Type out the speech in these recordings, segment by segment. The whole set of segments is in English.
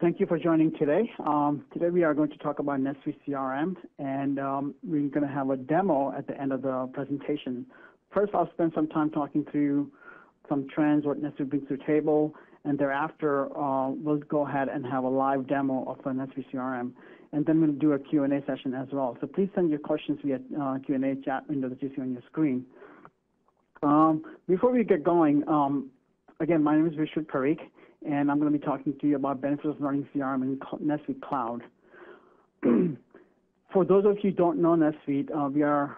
Thank you for joining today. Um, today we are going to talk about NetSuite CRM, and um, we're going to have a demo at the end of the presentation. First, I'll spend some time talking through some trends, what NetSuite brings to the table, and thereafter uh, we'll go ahead and have a live demo of the NetSuite CRM, and then we'll do a Q&A session as well. So please send your questions via uh, Q&A chat window that you see on your screen. Um, before we get going, um, again, my name is Vishal Parikh and I'm going to be talking to you about benefits of running CRM in NetSuite Cloud. For those of you who don't know NetSuite, uh, we are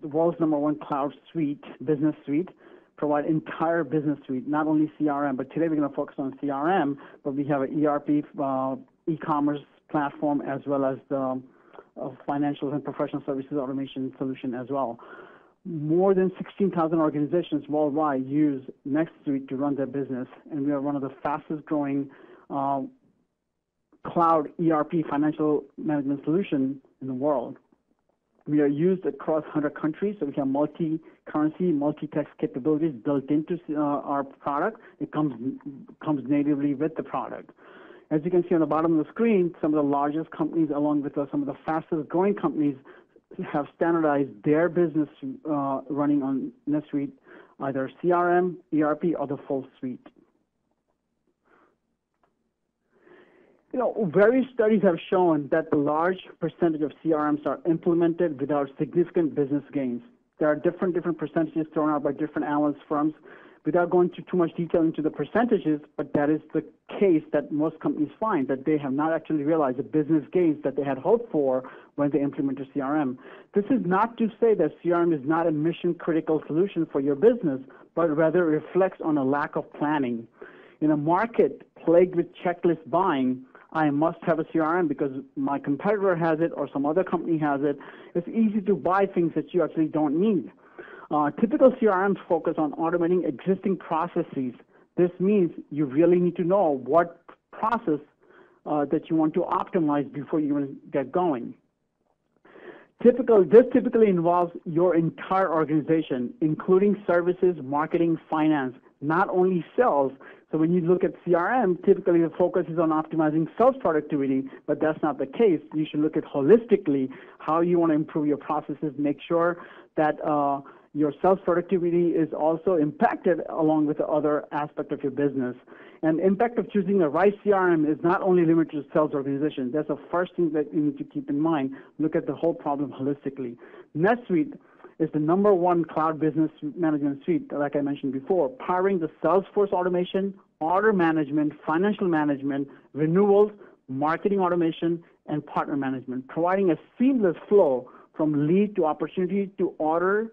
the world's number one cloud suite, business suite, provide entire business suite, not only CRM, but today we're going to focus on CRM, but we have an ERP, uh, e-commerce platform, as well as the uh, financial and professional services automation solution as well more than 16,000 organizations worldwide use NetSuite to run their business, and we are one of the fastest growing uh, cloud ERP financial management solution in the world. We are used across 100 countries, so we have multi-currency, multi-tax capabilities built into uh, our product. It comes, comes natively with the product. As you can see on the bottom of the screen, some of the largest companies, along with uh, some of the fastest growing companies, have standardized their business uh, running on NetSuite, either CRM, ERP, or the full suite. You know, various studies have shown that the large percentage of CRMs are implemented without significant business gains. There are different different percentages thrown out by different analyst firms, without going into too much detail into the percentages, but that is the case that most companies find that they have not actually realized the business gains that they had hoped for when they implemented CRM. This is not to say that CRM is not a mission critical solution for your business, but rather reflects on a lack of planning. In a market plagued with checklist buying, I must have a CRM because my competitor has it or some other company has it. It's easy to buy things that you actually don't need. Uh, typical CRMs focus on automating existing processes. This means you really need to know what process uh, that you want to optimize before you get going. Typical, this typically involves your entire organization, including services, marketing, finance, not only sales. So when you look at CRM, typically the focus is on optimizing sales productivity, but that's not the case. You should look at holistically how you want to improve your processes, make sure that uh, your sales productivity is also impacted along with the other aspect of your business. And impact of choosing the right CRM is not only limited to sales organization. That's the first thing that you need to keep in mind. Look at the whole problem holistically. NetSuite is the number one cloud business management suite, like I mentioned before, powering the Salesforce automation, order management, financial management, renewals, marketing automation, and partner management, providing a seamless flow from lead to opportunity to order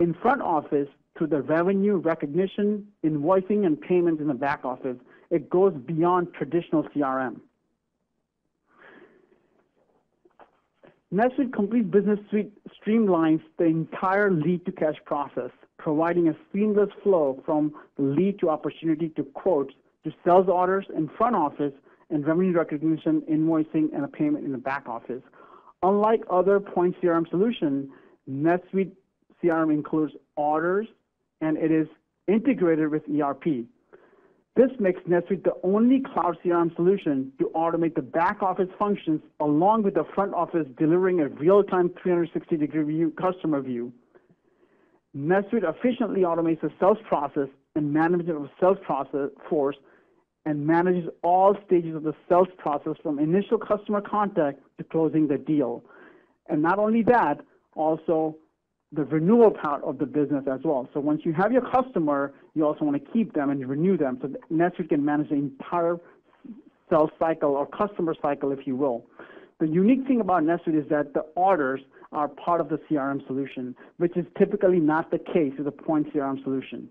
in front office to the revenue recognition, invoicing, and payments in the back office. It goes beyond traditional CRM. NetSuite Complete Business Suite streamlines the entire lead to cash process, providing a seamless flow from lead to opportunity to quotes to sales orders in front office and revenue recognition, invoicing, and a payment in the back office. Unlike other point CRM solutions, NetSuite CRM includes orders, and it is integrated with ERP. This makes NetSuite the only cloud CRM solution to automate the back office functions along with the front office delivering a real-time 360-degree view, customer view. NetSuite efficiently automates the sales process and management of sales process force and manages all stages of the sales process from initial customer contact to closing the deal. And not only that, also the renewal part of the business as well. So once you have your customer, you also want to keep them and renew them. So NetSuite can manage the entire sales cycle or customer cycle, if you will. The unique thing about NetSuite is that the orders are part of the CRM solution, which is typically not the case with a point CRM solution.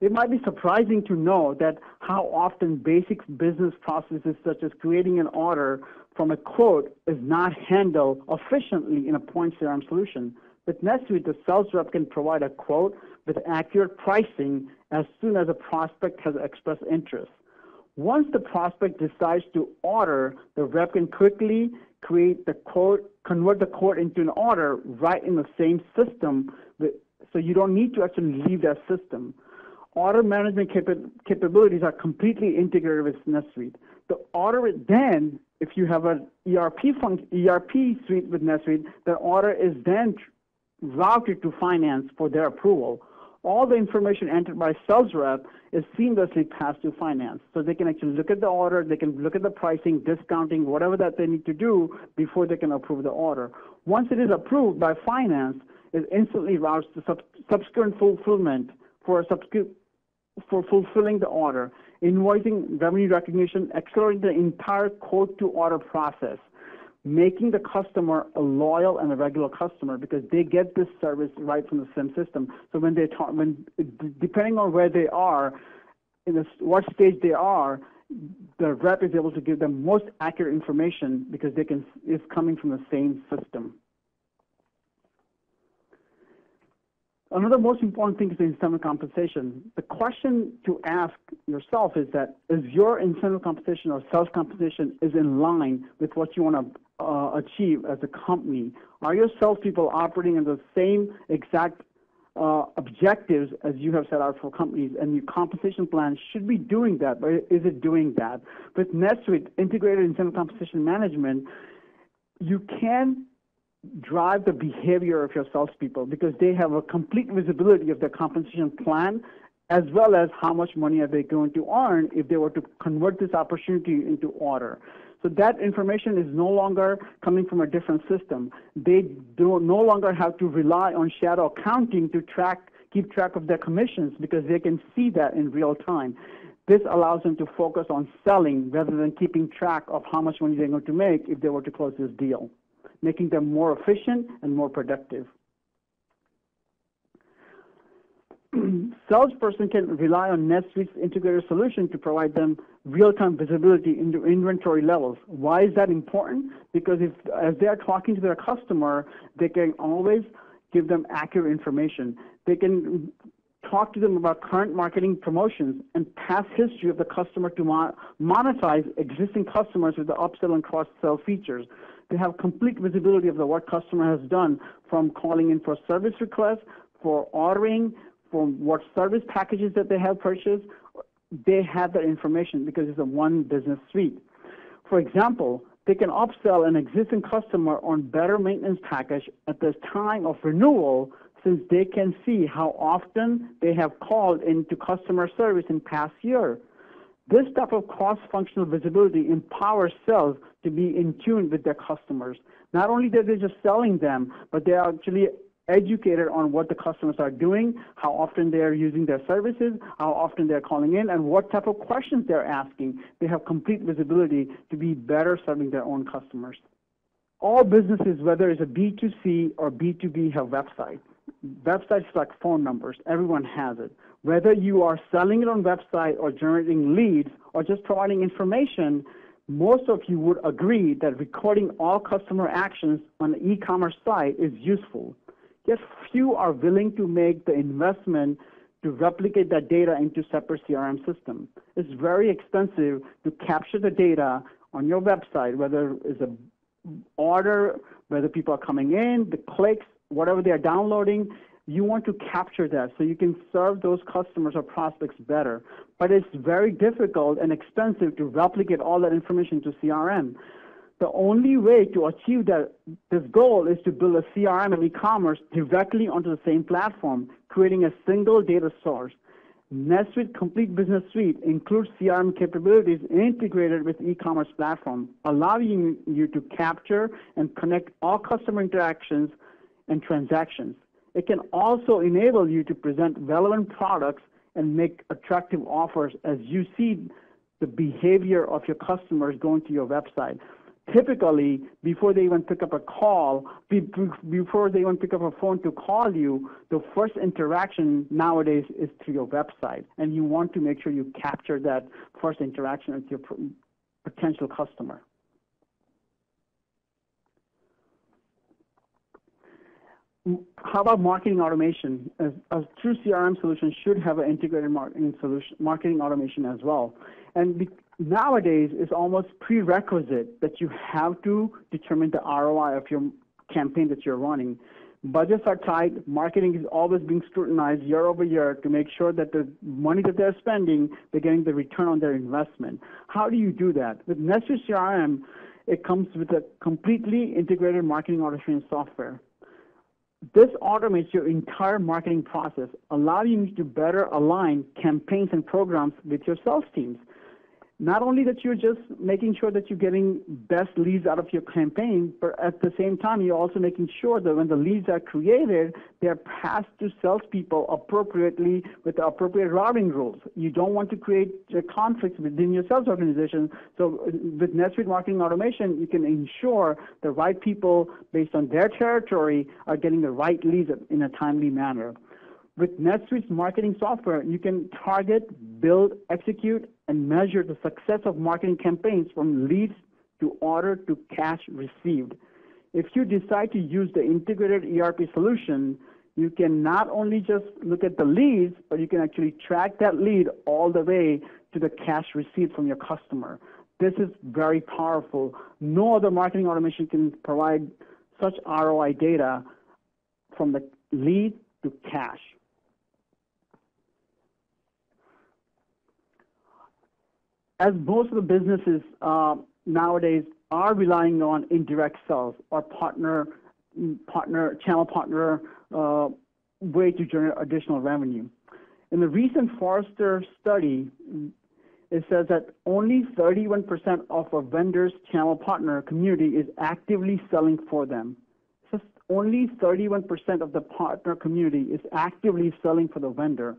It might be surprising to know that how often basic business processes such as creating an order from a quote is not handled efficiently in a point CRM solution. With NetSuite, the sales rep can provide a quote with accurate pricing as soon as a prospect has expressed interest. Once the prospect decides to order, the rep can quickly create the quote, convert the quote into an order right in the same system, so you don't need to actually leave that system. order management capa capabilities are completely integrated with NetSuite. The order then, if you have an ERP, ERP suite with NetSuite, the order is then routed to finance for their approval. All the information entered by sales rep is seamlessly passed to finance. So they can actually look at the order, they can look at the pricing, discounting, whatever that they need to do before they can approve the order. Once it is approved by finance, it instantly routes to sub subsequent fulfillment for, for fulfilling the order, invoicing, revenue recognition, accelerating the entire quote to order process making the customer a loyal and a regular customer because they get this service right from the SIM system. So when they talk, when depending on where they are, in this, what stage they are, the rep is able to give them most accurate information because they can it's coming from the same system. Another most important thing is the incentive compensation. The question to ask yourself is that is your incentive compensation or sales compensation is in line with what you want to uh, achieve as a company? Are your salespeople operating in the same exact uh, objectives as you have set out for companies, and your compensation plan should be doing that, but is it doing that? With NetSuite Integrated Incentive Compensation Management, you can drive the behavior of your salespeople because they have a complete visibility of their compensation plan as well as how much money are they going to earn if they were to convert this opportunity into order. So that information is no longer coming from a different system. They do no longer have to rely on shadow accounting to track, keep track of their commissions because they can see that in real time. This allows them to focus on selling rather than keeping track of how much money they're going to make if they were to close this deal, making them more efficient and more productive. salesperson can rely on NetSuite's integrated solution to provide them real-time visibility into inventory levels. Why is that important? Because if as they are talking to their customer, they can always give them accurate information. They can talk to them about current marketing promotions and past history of the customer to mo monetize existing customers with the upsell and cross-sell features. They have complete visibility of the, what customer has done from calling in for service requests, for ordering, from what service packages that they have purchased, they have that information because it's a one business suite. For example, they can upsell an existing customer on better maintenance package at the time of renewal since they can see how often they have called into customer service in past year. This type of cross-functional visibility empowers sales to be in tune with their customers. Not only that they're just selling them, but they're actually educated on what the customers are doing, how often they are using their services, how often they're calling in, and what type of questions they're asking. They have complete visibility to be better serving their own customers. All businesses, whether it's a B2C or B2B, have websites. Websites like phone numbers. Everyone has it. Whether you are selling it on website or generating leads or just providing information, most of you would agree that recording all customer actions on an e-commerce site is useful yet few are willing to make the investment to replicate that data into separate CRM system. It's very expensive to capture the data on your website, whether it's a order, whether people are coming in, the clicks, whatever they are downloading, you want to capture that so you can serve those customers or prospects better. But it's very difficult and expensive to replicate all that information to CRM. The only way to achieve that, this goal is to build a CRM and e-commerce directly onto the same platform, creating a single data source. NetSuite Complete Business Suite includes CRM capabilities integrated with e-commerce platform, allowing you to capture and connect all customer interactions and transactions. It can also enable you to present relevant products and make attractive offers as you see the behavior of your customers going to your website typically before they even pick up a call, before they even pick up a phone to call you, the first interaction nowadays is through your website, and you want to make sure you capture that first interaction with your potential customer. How about marketing automation? A, a true CRM solution should have an integrated marketing solution, marketing automation as well. And be, nowadays it's almost prerequisite that you have to determine the ROI of your campaign that you're running. Budgets are tight. Marketing is always being scrutinized year over year to make sure that the money that they're spending, they're getting the return on their investment. How do you do that? With NetSuite CRM, it comes with a completely integrated marketing automation software. This automates your entire marketing process, allowing you to better align campaigns and programs with your sales teams not only that you're just making sure that you're getting best leads out of your campaign, but at the same time, you're also making sure that when the leads are created, they're passed to salespeople appropriately with the appropriate routing rules. You don't want to create conflicts within your sales organization. So with NetSuite Marketing Automation, you can ensure the right people based on their territory are getting the right leads in a timely manner. With NetSuite's marketing software, you can target, build, execute, and measure the success of marketing campaigns from leads to order to cash received. If you decide to use the integrated ERP solution, you can not only just look at the leads, but you can actually track that lead all the way to the cash received from your customer. This is very powerful. No other marketing automation can provide such ROI data from the lead to cash. As most of the businesses uh, nowadays are relying on indirect sales or partner, partner channel partner uh, way to generate additional revenue. In the recent Forrester study, it says that only 31% of a vendor's channel partner community is actively selling for them. Just only 31% of the partner community is actively selling for the vendor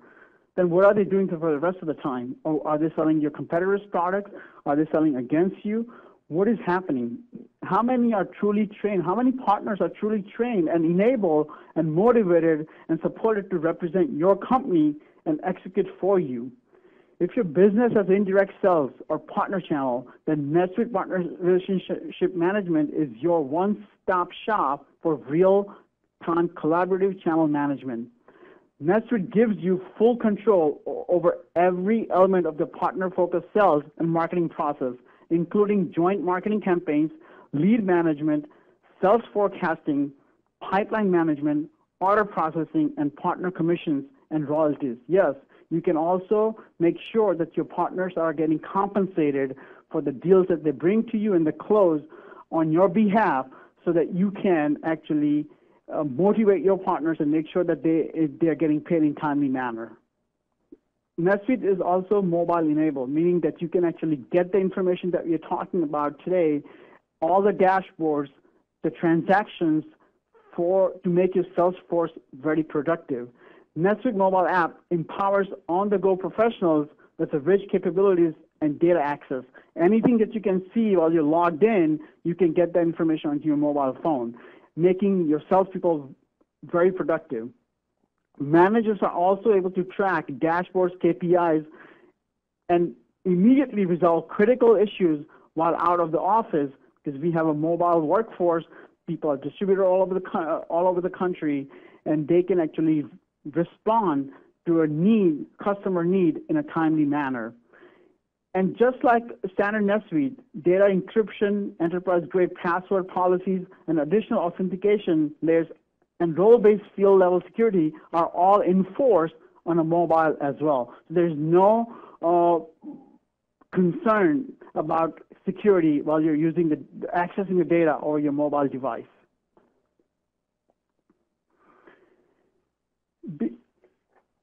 then what are they doing for the rest of the time? Oh, are they selling your competitors' products? Are they selling against you? What is happening? How many are truly trained? How many partners are truly trained and enabled and motivated and supported to represent your company and execute for you? If your business has indirect sales or partner channel, then NetSuite Partner Relationship Management is your one-stop shop for real-time collaborative channel management. NetSuite gives you full control over every element of the partner-focused sales and marketing process, including joint marketing campaigns, lead management, sales forecasting, pipeline management, order processing, and partner commissions and royalties. Yes, you can also make sure that your partners are getting compensated for the deals that they bring to you and the close on your behalf so that you can actually uh, motivate your partners and make sure that they, they are getting paid in timely manner. NetSuite is also mobile enabled, meaning that you can actually get the information that we're talking about today, all the dashboards, the transactions for to make your sales force very productive. NetSuite mobile app empowers on-the-go professionals with the rich capabilities and data access. Anything that you can see while you're logged in, you can get that information onto your mobile phone making your salespeople very productive. Managers are also able to track dashboards, KPIs, and immediately resolve critical issues while out of the office because we have a mobile workforce. People are distributed all over the all over the country, and they can actually respond to a need, customer need, in a timely manner. And just like standard NetSuite, data encryption, enterprise-grade password policies, and additional authentication layers and role-based field-level security are all enforced on a mobile as well. So there's no uh, concern about security while you're using the accessing the data or your mobile device.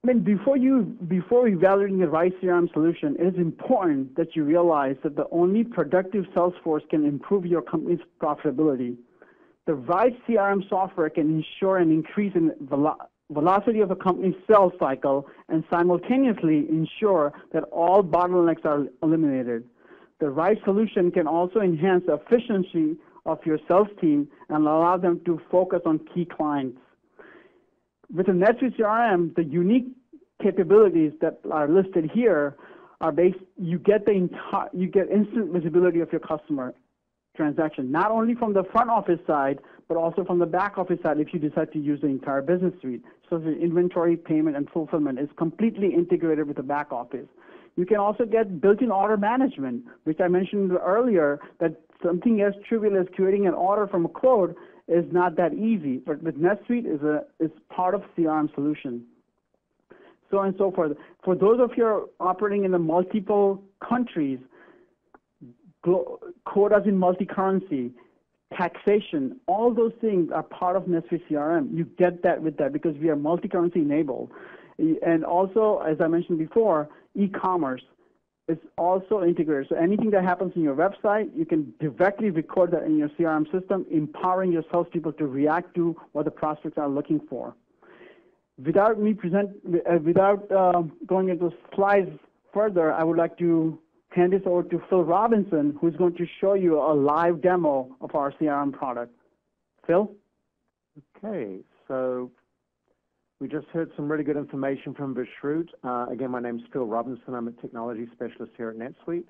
I mean, before you before evaluating the right CRM solution, it is important that you realize that the only productive sales force can improve your company's profitability. The right CRM software can ensure an increase in velo velocity of a company's sales cycle and simultaneously ensure that all bottlenecks are eliminated. The right solution can also enhance the efficiency of your sales team and allow them to focus on key clients. With the NetSuite CRM, the unique capabilities that are listed here are based, you get the entire, you get instant visibility of your customer transaction, not only from the front office side, but also from the back office side if you decide to use the entire business suite. So the inventory, payment, and fulfillment is completely integrated with the back office. You can also get built-in order management, which I mentioned earlier, that something as trivial as creating an order from a quote is not that easy. But with NetSuite is a is part of CRM solution. So on and so forth. For those of you operating in the multiple countries, quotas in multi-currency, taxation, all those things are part of NetSuite CRM. You get that with that because we are multi-currency enabled. And also, as I mentioned before, e-commerce is also integrated. So anything that happens in your website, you can directly record that in your CRM system, empowering your salespeople to react to what the prospects are looking for. Without me present, uh, without uh, going into slides further, I would like to hand this over to Phil Robinson, who's going to show you a live demo of our CRM product. Phil? Okay, so we just heard some really good information from Vishrut. Uh, again, my name is Phil Robinson. I'm a technology specialist here at NetSuite.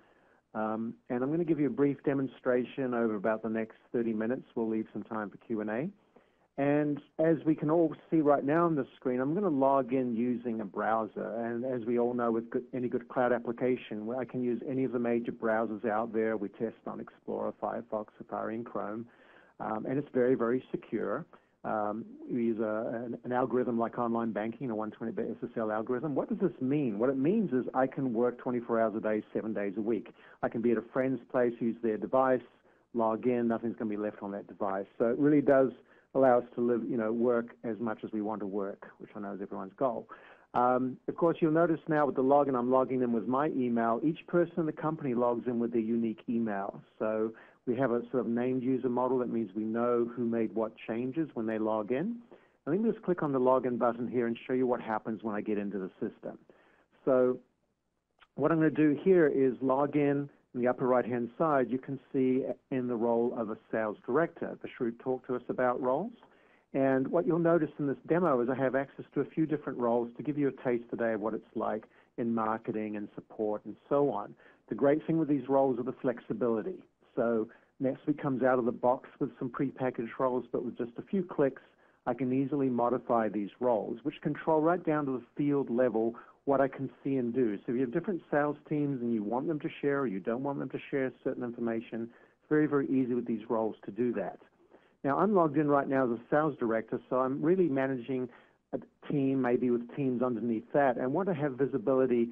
Um, and I'm going to give you a brief demonstration over about the next 30 minutes. We'll leave some time for Q&A. And as we can all see right now on the screen, I'm going to log in using a browser. And as we all know, with good, any good cloud application, I can use any of the major browsers out there. We test on Explorer, Firefox, Safari, and Chrome. Um, and it's very, very secure. Um, we use a, an, an, algorithm like online banking, a 120-bit SSL algorithm. What does this mean? What it means is I can work 24 hours a day, seven days a week. I can be at a friend's place, use their device, log in, nothing's going to be left on that device. So it really does allow us to live, you know, work as much as we want to work, which I know is everyone's goal. Um, of course, you'll notice now with the login, I'm logging in with my email. Each person in the company logs in with their unique email. So we have a sort of named user model. That means we know who made what changes when they log in. And let me just click on the login button here and show you what happens when I get into the system. So what I'm going to do here is log in in the upper right-hand side, you can see in the role of a sales director. Vishrut talked to us about roles. And what you'll notice in this demo is I have access to a few different roles to give you a taste today of what it's like in marketing and support and so on. The great thing with these roles are the flexibility. So NetSuite comes out of the box with some prepackaged roles, but with just a few clicks, I can easily modify these roles, which control right down to the field level what I can see and do. So if you have different sales teams and you want them to share or you don't want them to share certain information, it's very, very easy with these roles to do that. Now, I'm logged in right now as a sales director, so I'm really managing a team, maybe with teams underneath that, and want to have visibility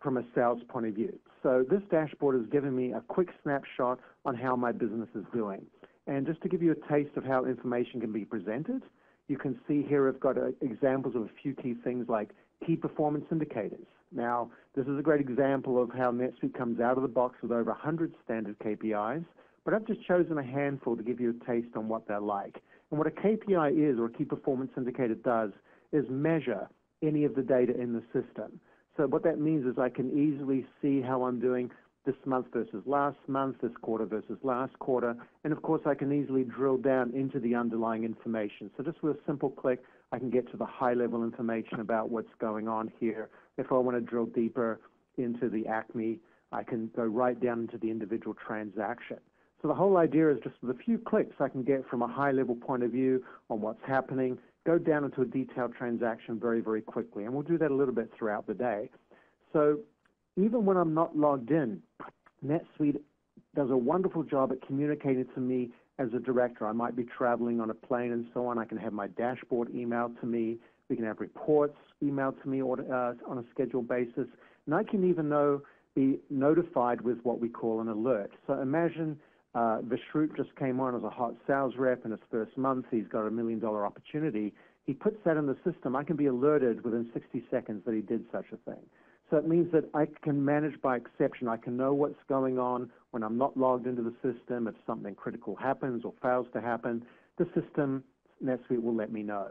from a sales point of view. So this dashboard has given me a quick snapshot on how my business is doing. And just to give you a taste of how information can be presented, you can see here I've got uh, examples of a few key things like key performance indicators. Now, this is a great example of how NetSuite comes out of the box with over 100 standard KPIs, but I've just chosen a handful to give you a taste on what they're like. And what a KPI is, or a key performance indicator does, is measure any of the data in the system. So what that means is I can easily see how I'm doing this month versus last month, this quarter versus last quarter, and of course I can easily drill down into the underlying information. So just with a simple click, I can get to the high level information about what's going on here. If I want to drill deeper into the ACME, I can go right down into the individual transaction. So the whole idea is just with a few clicks, I can get from a high level point of view on what's happening, go down into a detailed transaction very, very quickly. And we'll do that a little bit throughout the day. So even when I'm not logged in, NetSuite does a wonderful job at communicating to me as a director. I might be traveling on a plane and so on. I can have my dashboard emailed to me. We can have reports emailed to me or, uh, on a scheduled basis. And I can even know, be notified with what we call an alert. So imagine uh, Vishrut just came on as a hot sales rep in his first month. He's got a million dollar opportunity. He puts that in the system. I can be alerted within 60 seconds that he did such a thing. So it means that I can manage by exception. I can know what's going on when I'm not logged into the system. If something critical happens or fails to happen, the system, NetSuite, will let me know.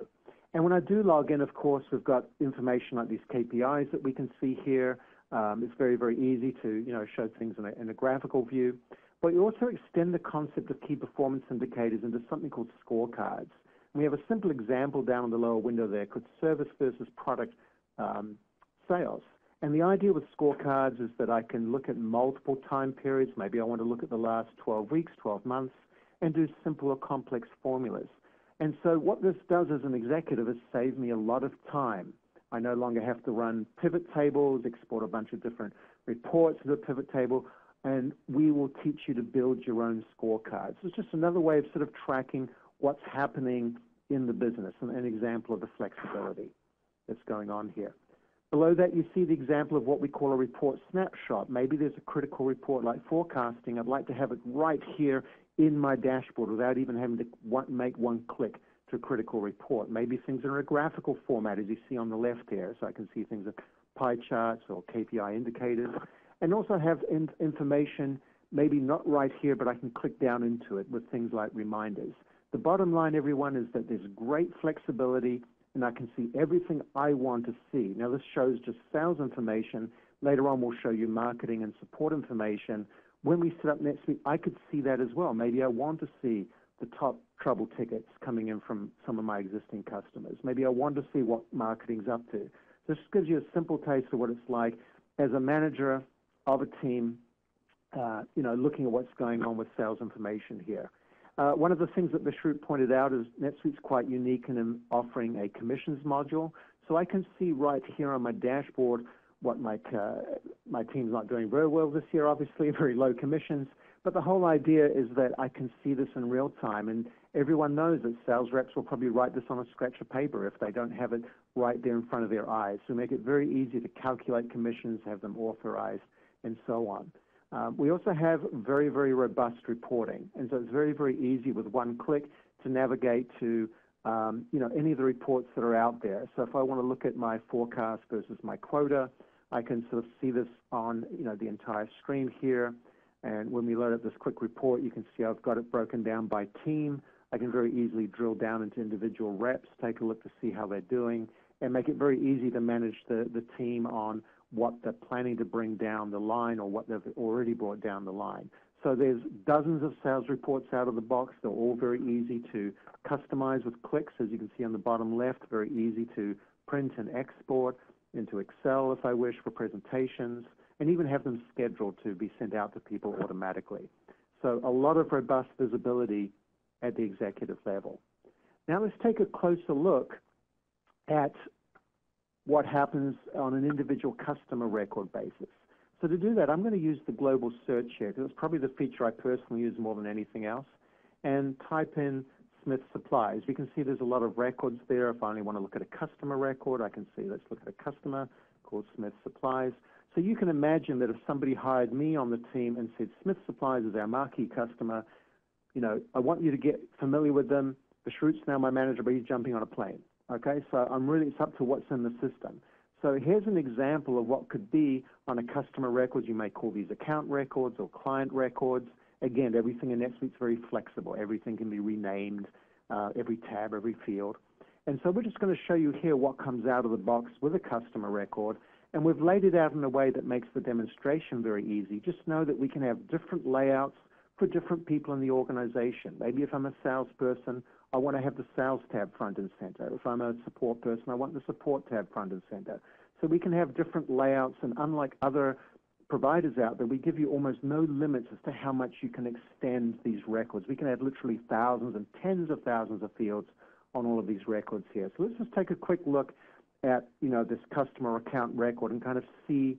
And when I do log in, of course, we've got information like these KPIs that we can see here. Um, it's very, very easy to you know, show things in a, in a graphical view. But you also extend the concept of key performance indicators into something called scorecards. We have a simple example down in the lower window there called service versus product um, sales. And the idea with scorecards is that I can look at multiple time periods. Maybe I want to look at the last 12 weeks, 12 months, and do simple or complex formulas. And so what this does as an executive is save me a lot of time. I no longer have to run pivot tables, export a bunch of different reports to the pivot table, and we will teach you to build your own scorecards. It's just another way of sort of tracking what's happening in the business, and an example of the flexibility that's going on here. Below that, you see the example of what we call a report snapshot. Maybe there's a critical report like forecasting. I'd like to have it right here in my dashboard without even having to make one click to a critical report. Maybe things are in a graphical format, as you see on the left here, so I can see things like pie charts or KPI indicators, and also have in information maybe not right here, but I can click down into it with things like reminders. The bottom line, everyone, is that there's great flexibility and I can see everything I want to see. Now, this shows just sales information. Later on, we'll show you marketing and support information. When we set up NetSuite, I could see that as well. Maybe I want to see the top trouble tickets coming in from some of my existing customers. Maybe I want to see what marketing's up to. This gives you a simple taste of what it's like as a manager of a team, uh, you know, looking at what's going on with sales information here. Uh, one of the things that Vishrut pointed out is NetSuite's quite unique in offering a commissions module. So I can see right here on my dashboard what my, uh, my team's not doing very well this year, obviously, very low commissions. But the whole idea is that I can see this in real time. And everyone knows that sales reps will probably write this on a scratch of paper if they don't have it right there in front of their eyes. So make it very easy to calculate commissions, have them authorized, and so on. Um, we also have very, very robust reporting, and so it's very, very easy with one click to navigate to um, you know, any of the reports that are out there. So if I want to look at my forecast versus my quota, I can sort of see this on you know, the entire screen here. And when we load up this quick report, you can see I've got it broken down by team. I can very easily drill down into individual reps, take a look to see how they're doing, and make it very easy to manage the, the team on what they're planning to bring down the line or what they've already brought down the line. So there's dozens of sales reports out of the box. They're all very easy to customize with clicks, as you can see on the bottom left, very easy to print and export into Excel if I wish for presentations, and even have them scheduled to be sent out to people automatically. So a lot of robust visibility at the executive level. Now let's take a closer look at what happens on an individual customer record basis. So to do that, I'm going to use the global search here because it's probably the feature I personally use more than anything else, and type in Smith Supplies. We can see there's a lot of records there. If I only want to look at a customer record, I can see, let's look at a customer called Smith Supplies. So you can imagine that if somebody hired me on the team and said, Smith Supplies is our marquee customer, you know, I want you to get familiar with them. Vishrut's now my manager, but he's jumping on a plane. Okay, so I'm really, it's up to what's in the system. So here's an example of what could be on a customer record. You may call these account records or client records. Again, everything in NetSuite's very flexible. Everything can be renamed, uh, every tab, every field. And so we're just going to show you here what comes out of the box with a customer record. And we've laid it out in a way that makes the demonstration very easy. Just know that we can have different layouts for different people in the organization. Maybe if I'm a salesperson, I want to have the sales tab front and center. If I'm a support person, I want the support tab front and center. So we can have different layouts, and unlike other providers out there, we give you almost no limits as to how much you can extend these records. We can have literally thousands and tens of thousands of fields on all of these records here. So let's just take a quick look at you know this customer account record and kind of see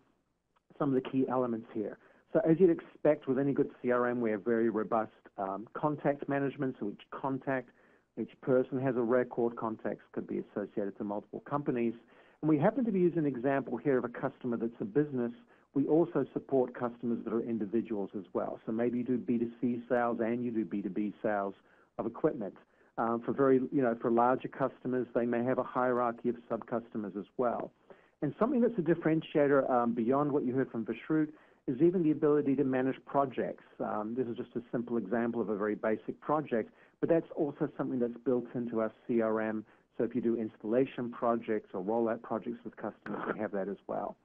some of the key elements here. So as you'd expect with any good CRM, we have very robust um, contact management. So each contact each person has a record. Contacts could be associated to multiple companies. And we happen to be using an example here of a customer that's a business. We also support customers that are individuals as well. So maybe you do B2C sales and you do B2B sales of equipment. Um, for very, you know, for larger customers, they may have a hierarchy of sub-customers as well. And something that's a differentiator um, beyond what you heard from Vishrut is even the ability to manage projects. Um, this is just a simple example of a very basic project, but that's also something that's built into our CRM. So if you do installation projects or rollout projects with customers, we have that as well.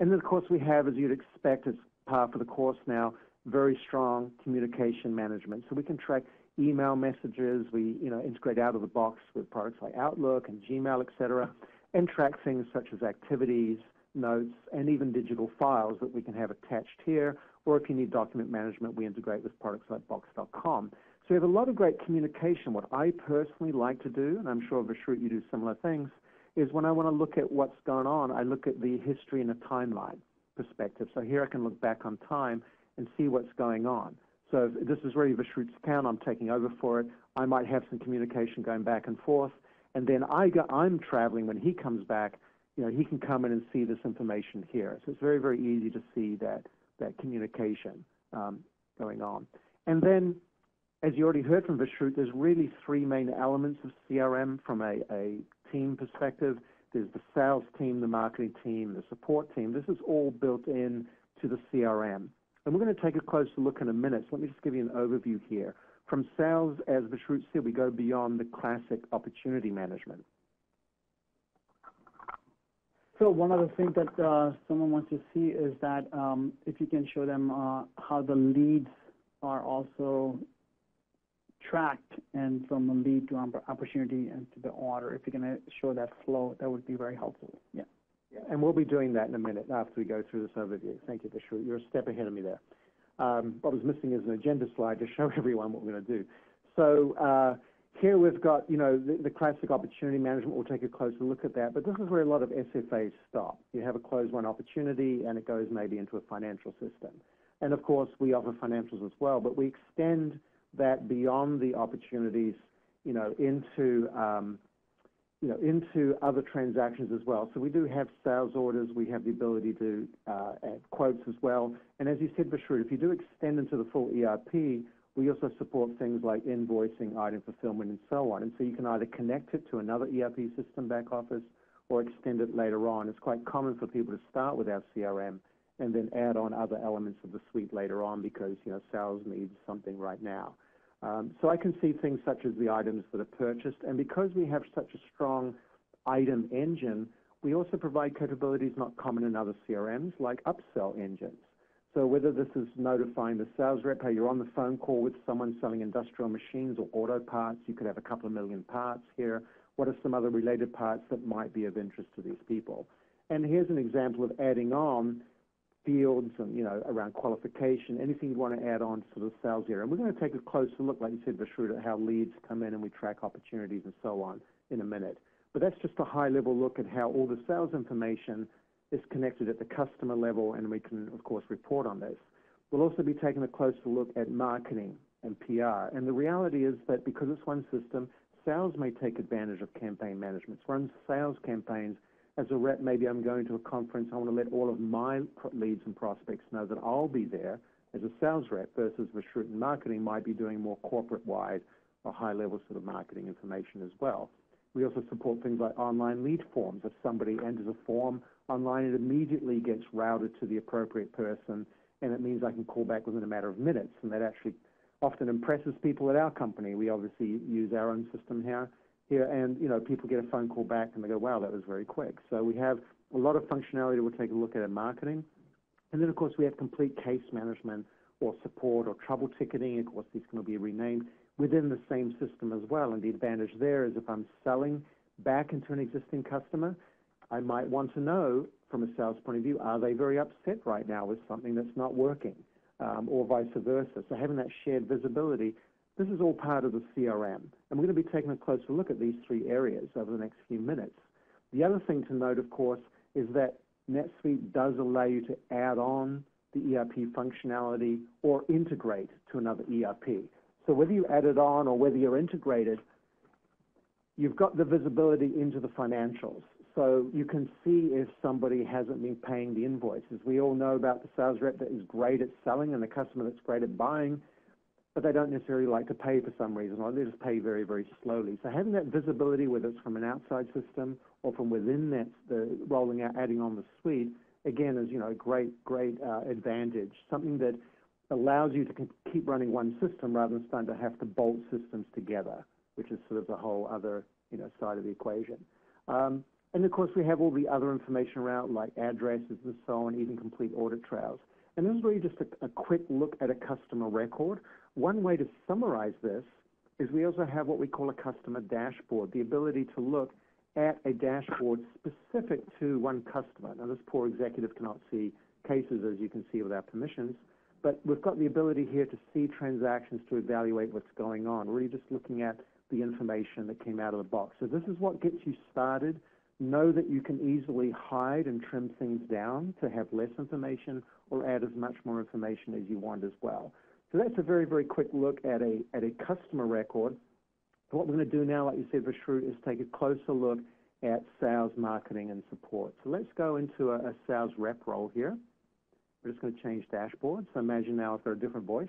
And then, of course, we have, as you'd expect, as part of the course now, very strong communication management. So we can track email messages. We, you know, integrate out of the box with products like Outlook and Gmail, et cetera, and track things such as activities, notes, and even digital files that we can have attached here. Or if you need document management, we integrate with products like Box.com. So we have a lot of great communication. What I personally like to do, and I'm sure Vishrut you do similar things, is when I want to look at what's going on, I look at the history in a timeline perspective. So here I can look back on time and see what's going on. So this is really Vishrut's account, I'm taking over for it. I might have some communication going back and forth, and then I go, I'm traveling when he comes back. You know, he can come in and see this information here. So it's very, very easy to see that that communication um, going on. And then, as you already heard from Vishrut, there's really three main elements of CRM from a, a team perspective. There's the sales team, the marketing team, the support team. This is all built in to the CRM. And we're going to take a closer look in a minute. So let me just give you an overview here. From sales, as Vishrut said, we go beyond the classic opportunity management. So one of the things that uh, someone wants to see is that um, if you can show them uh, how the leads are also tracked and from a lead to opportunity and to the order. If you can show that flow, that would be very helpful. Yeah. yeah. And we'll be doing that in a minute after we go through this overview. Thank you, Vishrut. You're a step ahead of me there. Um, what was missing is an agenda slide to show everyone what we're going to do. So uh, here we've got, you know, the, the, classic opportunity management. We'll take a closer look at that. But this is where a lot of SFAs stop. You have a closed won opportunity, and it goes maybe into a financial system. And of course, we offer financials as well, but we extend that beyond the opportunities, you know, into um, you know, into other transactions as well. So we do have sales orders. We have the ability to uh, add quotes as well. And as you said, Bashir, if you do extend into the full ERP, we also support things like invoicing, item fulfillment, and so on. And so you can either connect it to another ERP system back office or extend it later on. It's quite common for people to start with our CRM and then add on other elements of the suite later on because, you know, sales needs something right now. Um, so I can see things such as the items that are purchased, and because we have such a strong item engine, we also provide capabilities not common in other CRMs, like upsell engines. So whether this is notifying the sales rep, hey, you're on the phone call with someone selling industrial machines or auto parts, you could have a couple of million parts here. What are some other related parts that might be of interest to these people? And here's an example of adding on fields and, you know, around qualification, anything you want to add on to the sales area. And we're going to take a closer look, like you said, Vishrut, at how leads come in and we track opportunities and so on in a minute. But that's just a high-level look at how all the sales information is connected at the customer level, and we can, of course, report on this. We'll also be taking a closer look at marketing and PR. And the reality is that because it's one system, sales may take advantage of campaign management. Run sales campaigns as a rep, maybe I'm going to a conference, I want to let all of my leads and prospects know that I'll be there as a sales rep versus and marketing might be doing more corporate-wide or high-level sort of marketing information as well. We also support things like online lead forms. If somebody enters a form online, it immediately gets routed to the appropriate person, and it means I can call back within a matter of minutes, and that actually often impresses people at our company. We obviously use our own system here, here, and you know, people get a phone call back and they go, "Wow, that was very quick." So we have a lot of functionality we'll take a look at in marketing, and then of course we have complete case management or support or trouble ticketing. Of course, these can be renamed within the same system as well. And the advantage there is if I'm selling back into an existing customer, I might want to know from a sales point of view, are they very upset right now with something that's not working, um, or vice versa. So having that shared visibility this is all part of the CRM, and we're going to be taking a closer look at these three areas over the next few minutes. The other thing to note, of course, is that NetSuite does allow you to add on the ERP functionality or integrate to another ERP. So whether you add it on or whether you're integrated, you've got the visibility into the financials. So you can see if somebody hasn't been paying the invoices. We all know about the sales rep that is great at selling and the customer that's great at buying but they don't necessarily like to pay for some reason, or they just pay very, very slowly. So having that visibility, whether it's from an outside system or from within that, the rolling out, adding on the suite, again, is you know a great, great uh, advantage. Something that allows you to keep running one system rather than starting to have to bolt systems together, which is sort of the whole other you know side of the equation. Um, and of course, we have all the other information around, like addresses and so on, even complete audit trails. And this is really just a, a quick look at a customer record. One way to summarize this is we also have what we call a customer dashboard, the ability to look at a dashboard specific to one customer. Now, this poor executive cannot see cases, as you can see, without permissions, but we've got the ability here to see transactions to evaluate what's going on, really just looking at the information that came out of the box. So this is what gets you started. Know that you can easily hide and trim things down to have less information or add as much more information as you want as well. So that's a very, very quick look at a, at a customer record. What we're going to do now, like you said, Vishrut, is take a closer look at sales, marketing, and support. So let's go into a, a sales rep role here. We're just going to change dashboard. So imagine now I've got a different voice,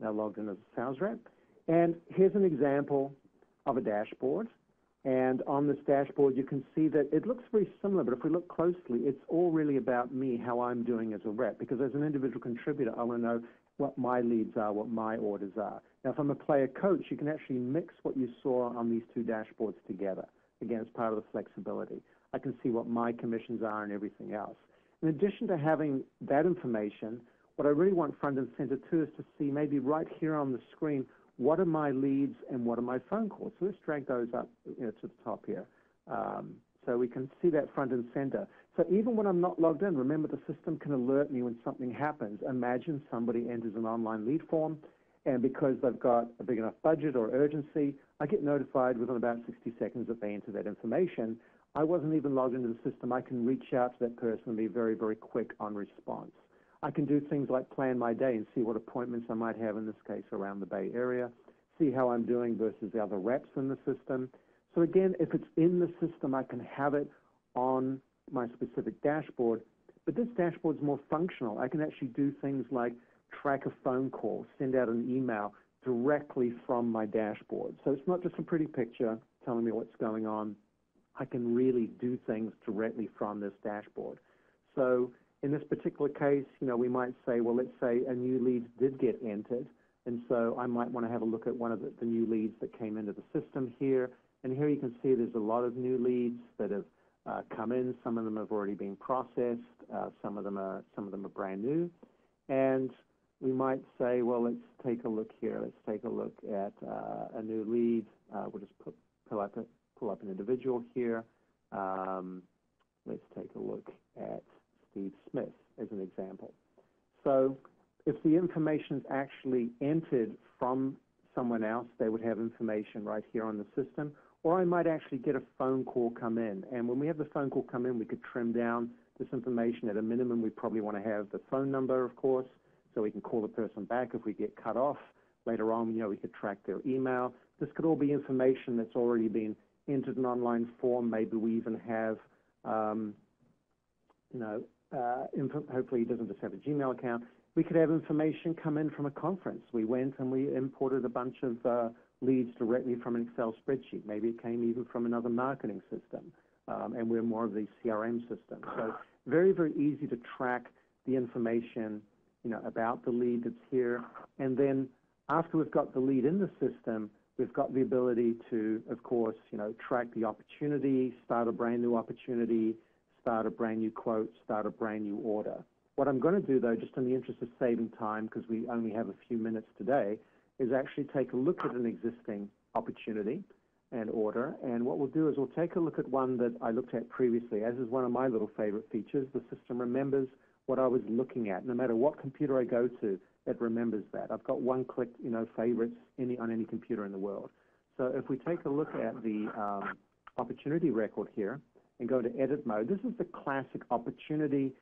now logged in as a sales rep. And here's an example of a dashboard. And on this dashboard, you can see that it looks very similar, but if we look closely, it's all really about me, how I'm doing as a rep. Because as an individual contributor, I want to know what my leads are, what my orders are. Now, if I'm a player coach, you can actually mix what you saw on these two dashboards together. Again, it's part of the flexibility. I can see what my commissions are and everything else. In addition to having that information, what I really want front and center too is to see maybe right here on the screen, what are my leads and what are my phone calls? So let's drag those up you know, to the top here. Um, so we can see that front and center. So even when I'm not logged in, remember the system can alert me when something happens. Imagine somebody enters an online lead form, and because they've got a big enough budget or urgency, I get notified within about 60 seconds that they enter that information. I wasn't even logged into the system. I can reach out to that person and be very, very quick on response. I can do things like plan my day and see what appointments I might have, in this case, around the Bay Area, see how I'm doing versus the other reps in the system. So again, if it's in the system, I can have it on my specific dashboard. But this dashboard is more functional. I can actually do things like track a phone call, send out an email directly from my dashboard. So it's not just a pretty picture telling me what's going on. I can really do things directly from this dashboard. So in this particular case, you know, we might say, well, let's say a new lead did get entered, and so I might want to have a look at one of the, the new leads that came into the system here. And here you can see there's a lot of new leads that have come in. Some of them have already been processed. Uh, some of them are some of them are brand new. And we might say, well, let's take a look here. Let's take a look at uh, a new lead. Uh, we'll just pull up an individual here. Um, let's take a look at Steve Smith as an example. So if the information is actually entered from someone else, they would have information right here on the system, or I might actually get a phone call come in. And when we have the phone call come in, we could trim down this information. At a minimum, we probably want to have the phone number, of course, so we can call the person back if we get cut off. Later on, you know, we could track their email. This could all be information that's already been entered in online form. Maybe we even have, um, you know, uh, hopefully he doesn't just have a Gmail account. We could have information come in from a conference. We went and we imported a bunch of uh, leads directly from an Excel spreadsheet. Maybe it came even from another marketing system, um, and we're more of the CRM system. So very, very easy to track the information, you know, about the lead that's here. And then after we've got the lead in the system, we've got the ability to, of course, you know, track the opportunity, start a brand new opportunity, start a brand new quote, start a brand new order. What I'm going to do, though, just in the interest of saving time, because we only have a few minutes today, is actually take a look at an existing opportunity and order. And what we'll do is we'll take a look at one that I looked at previously, as is one of my little favorite features. The system remembers what I was looking at. No matter what computer I go to, it remembers that. I've got one-click, you know, favorites any, on any computer in the world. So if we take a look at the um, opportunity record here, and go to edit mode, this is the classic opportunity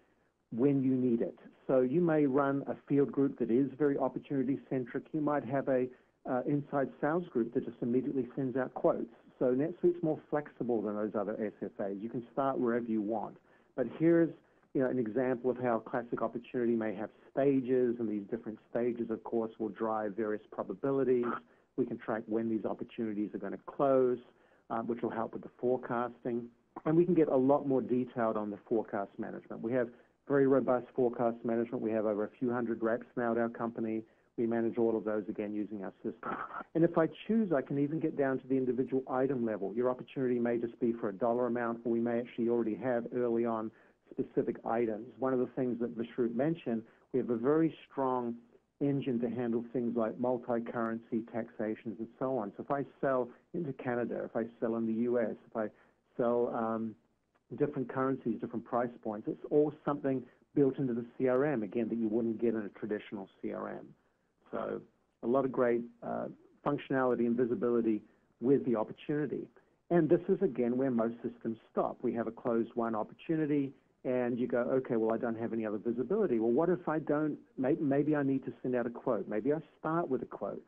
when you need it. So you may run a field group that is very opportunity centric. You might have a uh, inside sales group that just immediately sends out quotes. So NetSuite's more flexible than those other SFAs. You can start wherever you want. But here's you know, an example of how classic opportunity may have stages, and these different stages, of course, will drive various probabilities. We can track when these opportunities are going to close, uh, which will help with the forecasting and we can get a lot more detailed on the forecast management. We have very robust forecast management. We have over a few hundred reps now at our company. We manage all of those again using our system. And if I choose, I can even get down to the individual item level. Your opportunity may just be for a dollar amount, or we may actually already have early on specific items. One of the things that Vishrut mentioned, we have a very strong engine to handle things like multi-currency taxations and so on. So if I sell into Canada, if I sell in the U.S., if I sell um, different currencies, different price points. It's all something built into the CRM, again, that you wouldn't get in a traditional CRM. So a lot of great uh, functionality and visibility with the opportunity. And this is, again, where most systems stop. We have a closed won opportunity, and you go, okay, well, I don't have any other visibility. Well, what if I don't, maybe I need to send out a quote. Maybe I start with a quote.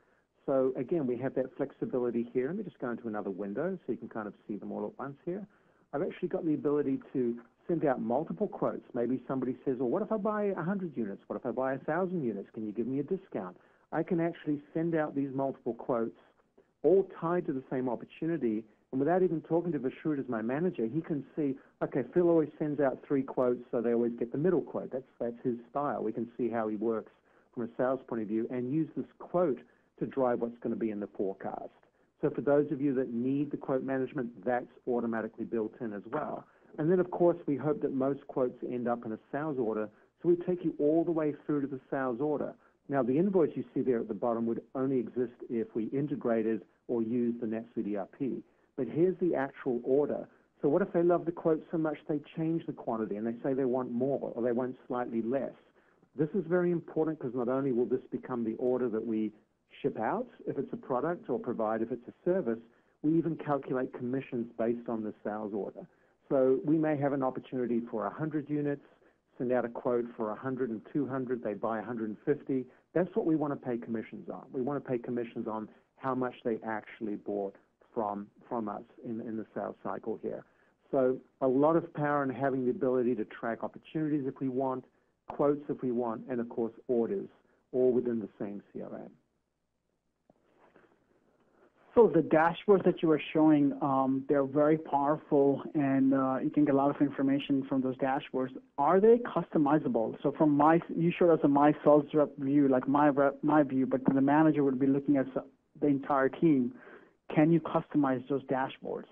So again, we have that flexibility here. Let me just go into another window so you can kind of see them all at once here. I've actually got the ability to send out multiple quotes. Maybe somebody says, well, what if I buy 100 units? What if I buy 1,000 units? Can you give me a discount? I can actually send out these multiple quotes all tied to the same opportunity and without even talking to Vishrut as my manager, he can see, okay, Phil always sends out three quotes, so they always get the middle quote. That's, that's his style. We can see how he works from a sales point of view and use this quote to drive what's going to be in the forecast. So for those of you that need the quote management, that's automatically built in as well. And then, of course, we hope that most quotes end up in a sales order, so we take you all the way through to the sales order. Now, the invoice you see there at the bottom would only exist if we integrated or used the NetSuite ERP but here's the actual order. So what if they love the quote so much they change the quantity and they say they want more or they want slightly less? This is very important because not only will this become the order that we ship out if it's a product or provide if it's a service, we even calculate commissions based on the sales order. So we may have an opportunity for 100 units, send out a quote for 100 and 200, they buy 150. That's what we want to pay commissions on. We want to pay commissions on how much they actually bought from from us in, in the sales cycle here. So a lot of power in having the ability to track opportunities if we want, quotes if we want, and of course orders, all within the same CRM. So the dashboards that you were showing, um, they're very powerful, and uh, you can get a lot of information from those dashboards. Are they customizable? So from my, you showed us a my sales rep view, like my rep, my view, but the manager would be looking at the entire team. Can you customize those dashboards?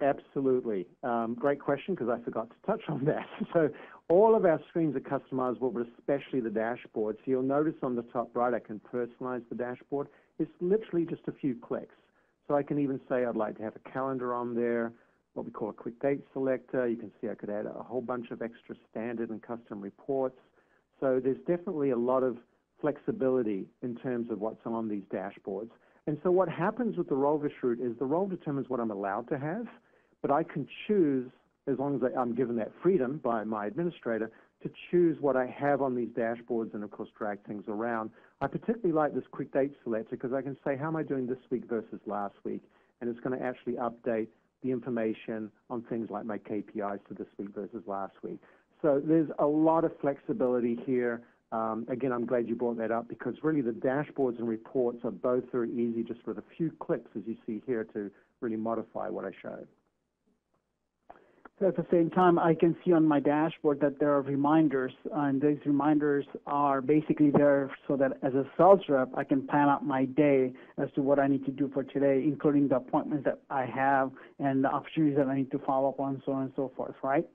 Absolutely. Um, great question because I forgot to touch on that. So all of our screens are customizable, but especially the dashboard. So you'll notice on the top right, I can personalize the dashboard. It's literally just a few clicks. So I can even say I'd like to have a calendar on there, what we call a quick date selector. You can see I could add a whole bunch of extra standard and custom reports. So there's definitely a lot of flexibility in terms of what's on these dashboards. And so what happens with the role Vishrut is the role determines what I'm allowed to have, but I can choose, as long as I'm given that freedom by my administrator, to choose what I have on these dashboards and, of course, drag things around. I particularly like this quick date selector because I can say, how am I doing this week versus last week? And it's going to actually update the information on things like my KPIs to this week versus last week. So there's a lot of flexibility here. Um, again, I'm glad you brought that up because really the dashboards and reports are both very easy just with a few clicks, as you see here, to really modify what I showed. At the same time, I can see on my dashboard that there are reminders, and these reminders are basically there so that as a sales rep, I can plan out my day as to what I need to do for today, including the appointments that I have and the opportunities that I need to follow up on, so on and so forth, right?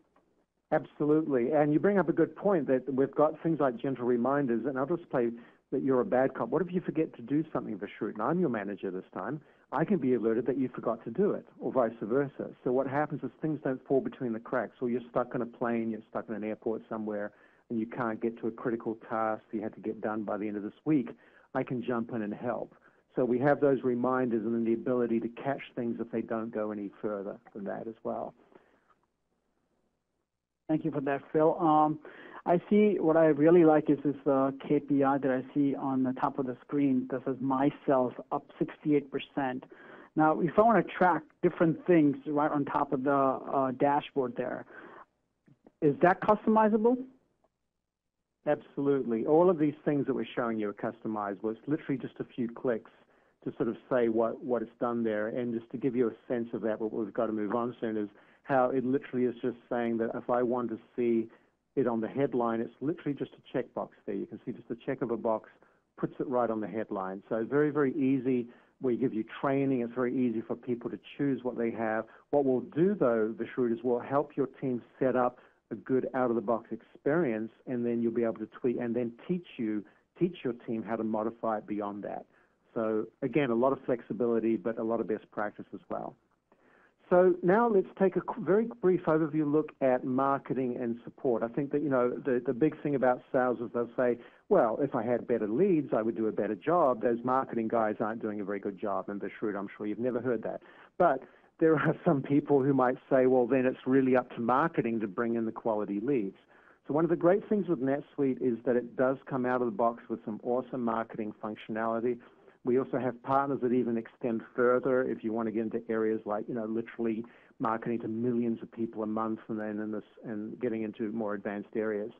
Absolutely. And you bring up a good point that we've got things like gentle reminders, and I'll just play that you're a bad cop. What if you forget to do something, Vishrut, and I'm your manager this time? I can be alerted that you forgot to do it, or vice versa. So what happens is things don't fall between the cracks, or you're stuck on a plane, you're stuck in an airport somewhere, and you can't get to a critical task you had to get done by the end of this week. I can jump in and help. So we have those reminders and then the ability to catch things if they don't go any further than that as well. Thank you for that, Phil. Um, I see what I really like is this uh, KPI that I see on the top of the screen that says my sales up 68%. Now, if I want to track different things right on top of the uh, dashboard there, is that customizable? Absolutely. All of these things that we're showing you are customizable. It's literally just a few clicks to sort of say what, what it's done there. And just to give you a sense of that, what we've got to move on soon is how it literally is just saying that if I want to see it on the headline, it's literally just a checkbox there. You can see just a check of a box puts it right on the headline. So very, very easy. We give you training. It's very easy for people to choose what they have. What we'll do, though, Vishrut, is we'll help your team set up a good out-of-the-box experience, and then you'll be able to tweak and then teach you, teach your team how to modify it beyond that. So again, a lot of flexibility, but a lot of best practice as well. So now let's take a very brief overview look at marketing and support. I think that, you know, the, the big thing about sales is they'll say, well, if I had better leads, I would do a better job. Those marketing guys aren't doing a very good job. And Vishrut, I'm sure you've never heard that. But there are some people who might say, well, then it's really up to marketing to bring in the quality leads. So one of the great things with NetSuite is that it does come out of the box with some awesome marketing functionality. We also have partners that even extend further if you want to get into areas like, you know, literally marketing to millions of people a month and then in this and getting into more advanced areas.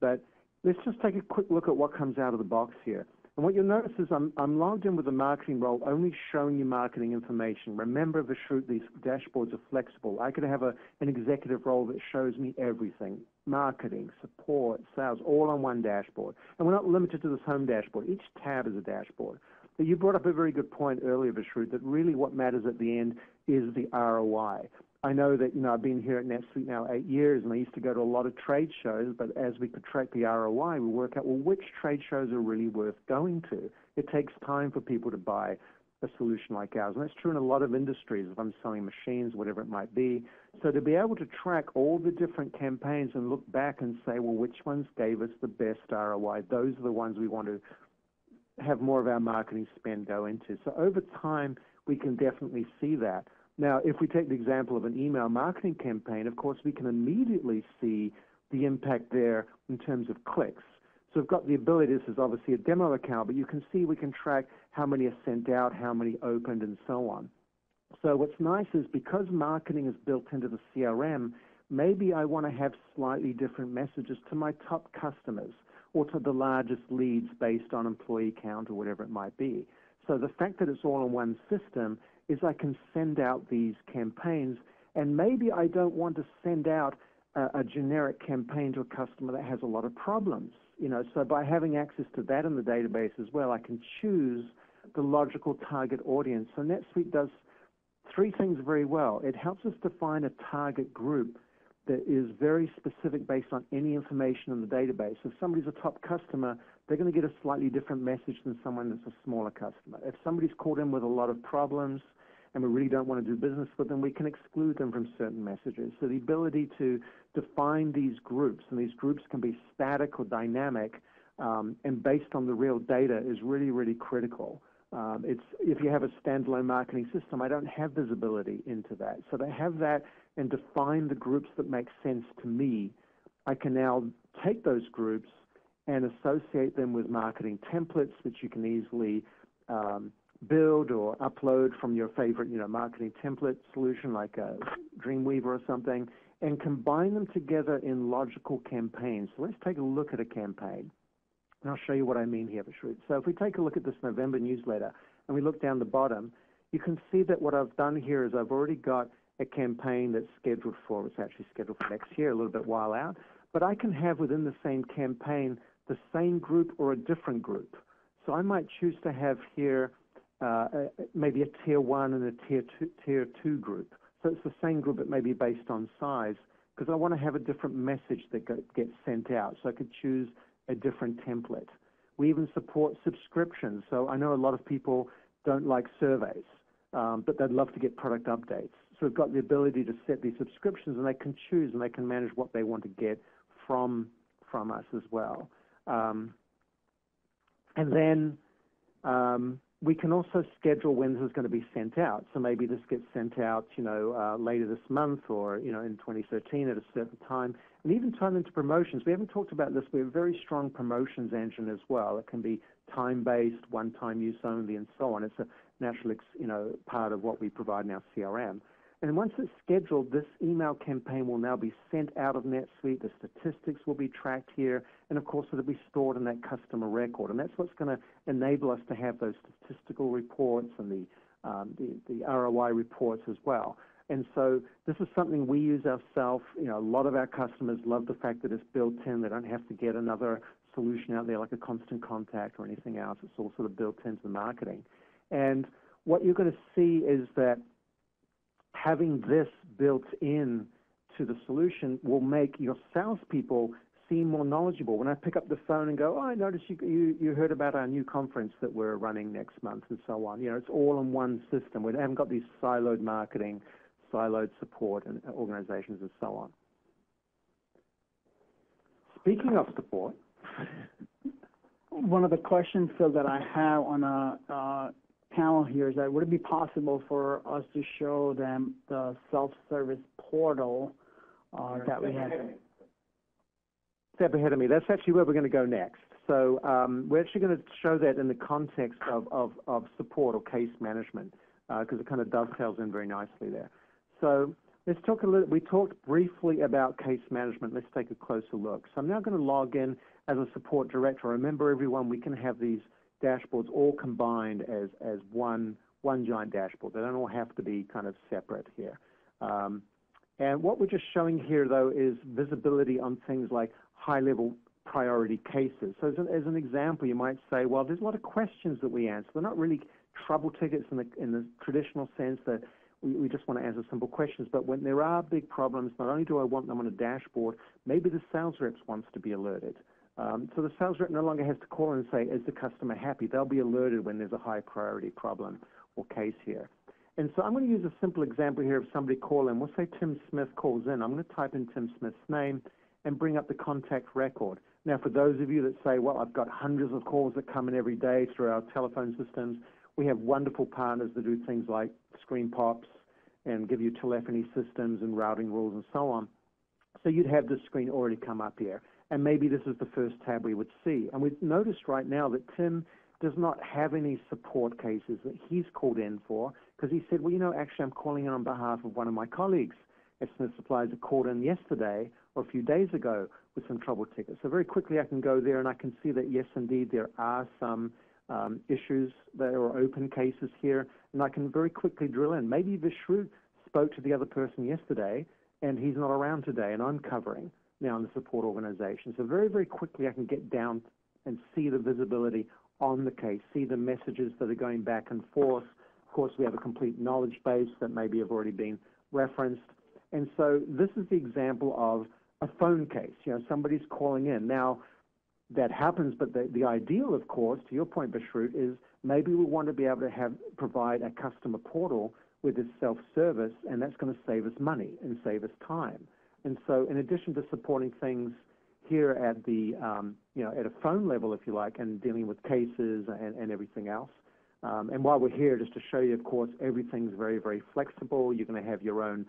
But let's just take a quick look at what comes out of the box here. And what you'll notice is I'm, I'm logged in with a marketing role, only showing you marketing information. Remember, Vishrut, these dashboards are flexible. I could have a, an executive role that shows me everything, marketing, support, sales, all on one dashboard. And we're not limited to this home dashboard. Each tab is a dashboard. You brought up a very good point earlier, Vishrut, that really what matters at the end is the ROI. I know that, you know, I've been here at NetSuite now eight years, and I used to go to a lot of trade shows, but as we could track the ROI, we work out, well, which trade shows are really worth going to? It takes time for people to buy a solution like ours, and that's true in a lot of industries, if I'm selling machines, whatever it might be. So to be able to track all the different campaigns and look back and say, well, which ones gave us the best ROI? Those are the ones we want to have more of our marketing spend go into. So over time, we can definitely see that. Now, if we take the example of an email marketing campaign, of course, we can immediately see the impact there in terms of clicks. So we've got the ability, this is obviously a demo account, but you can see we can track how many are sent out, how many opened, and so on. So what's nice is because marketing is built into the CRM, maybe I want to have slightly different messages to my top customers or to the largest leads based on employee count or whatever it might be. So the fact that it's all in one system is I can send out these campaigns, and maybe I don't want to send out a, a generic campaign to a customer that has a lot of problems. You know, so by having access to that in the database as well, I can choose the logical target audience. So NetSuite does three things very well. It helps us define a target group that is very specific based on any information in the database. If somebody's a top customer, they're going to get a slightly different message than someone that's a smaller customer. If somebody's called in with a lot of problems, and we really don't want to do business with them, we can exclude them from certain messages. So the ability to define these groups, and these groups can be static or dynamic, um, and based on the real data is really, really critical. Um, it's if you have a standalone marketing system, I don't have visibility into that. So to have that and define the groups that make sense to me, I can now take those groups and associate them with marketing templates, which you can easily um, build or upload from your favorite, you know, marketing template solution like a Dreamweaver or something, and combine them together in logical campaigns. So let's take a look at a campaign. And I'll show you what I mean here, Vishrut. So if we take a look at this November newsletter and we look down the bottom, you can see that what I've done here is I've already got a campaign that's scheduled for, it's actually scheduled for next year, a little bit while out, but I can have within the same campaign the same group or a different group. So I might choose to have here uh, maybe a tier one and a tier two, tier two group. So it's the same group, but maybe based on size, because I want to have a different message that gets sent out. So I could choose a different template. We even support subscriptions. So I know a lot of people don't like surveys, um, but they'd love to get product updates. So we've got the ability to set these subscriptions, and they can choose and they can manage what they want to get from from us as well. Um, and then um, we can also schedule when this is going to be sent out. So maybe this gets sent out, you know, uh, later this month or, you know, in 2013 at a certain time. And even turn into promotions. We haven't talked about this. We have a very strong promotions engine as well. It can be time-based, one-time use only, and so on. It's a natural, you know, part of what we provide in our CRM. And once it's scheduled, this email campaign will now be sent out of NetSuite. The statistics will be tracked here, and of course, it'll be stored in that customer record. And that's what's going to enable us to have those statistical reports and the, um, the, the ROI reports as well. And so this is something we use ourselves. You know, a lot of our customers love the fact that it's built in. They don't have to get another solution out there like a constant contact or anything else. It's all sort of built into the marketing. And what you're going to see is that having this built in to the solution will make your salespeople seem more knowledgeable. When I pick up the phone and go, oh, I noticed you, you, you heard about our new conference that we're running next month and so on. You know, it's all in one system. We haven't got these siloed marketing, siloed support and organizations and so on. Speaking of support. One of the questions, that I have on a uh, panel here is that would it be possible for us to show them the self-service portal uh, that we have? Step ahead of me. That's actually where we're going to go next. So um, we're actually going to show that in the context of, of, of support or case management because uh, it kind of dovetails in very nicely there. So let's talk a little, we talked briefly about case management. Let's take a closer look. So I'm now going to log in as a support director. Remember everyone, we can have these dashboards all combined as, as one, one giant dashboard. They don't all have to be kind of separate here. Um, and what we're just showing here, though, is visibility on things like high-level priority cases. So as an, as an, example, you might say, well, there's a lot of questions that we answer. They're not really trouble tickets in the, in the traditional sense that we, we just want to answer simple questions. But when there are big problems, not only do I want them on a dashboard, maybe the sales reps wants to be alerted. Um, so the sales rep no longer has to call and say, is the customer happy? They'll be alerted when there's a high priority problem or case here. And so I'm going to use a simple example here of somebody calling. We'll say Tim Smith calls in. I'm going to type in Tim Smith's name and bring up the contact record. Now, for those of you that say, well, I've got hundreds of calls that come in every day through our telephone systems, we have wonderful partners that do things like screen pops and give you telephony systems and routing rules and so on. So you'd have this screen already come up here and maybe this is the first tab we would see. And we've noticed right now that Tim does not have any support cases that he's called in for because he said, well, you know, actually I'm calling in on behalf of one of my colleagues at Smith Supplies that called in yesterday or a few days ago with some trouble tickets. So very quickly I can go there and I can see that, yes, indeed, there are some um, issues, there are open cases here, and I can very quickly drill in. Maybe Vishrut spoke to the other person yesterday and he's not around today and I'm covering now in the support organization. So very, very quickly I can get down and see the visibility on the case, see the messages that are going back and forth. Of course, we have a complete knowledge base that maybe have already been referenced. And so this is the example of a phone case. You know, somebody's calling in. Now, that happens, but the, the ideal, of course, to your point, Vishrut, is maybe we want to be able to have provide a customer portal with this self-service, and that's going to save us money and save us time. And so in addition to supporting things here at the, um, you know, at a phone level, if you like, and dealing with cases and, and everything else, um, and while we're here, just to show you, of course, everything's very, very flexible. You're going to have your own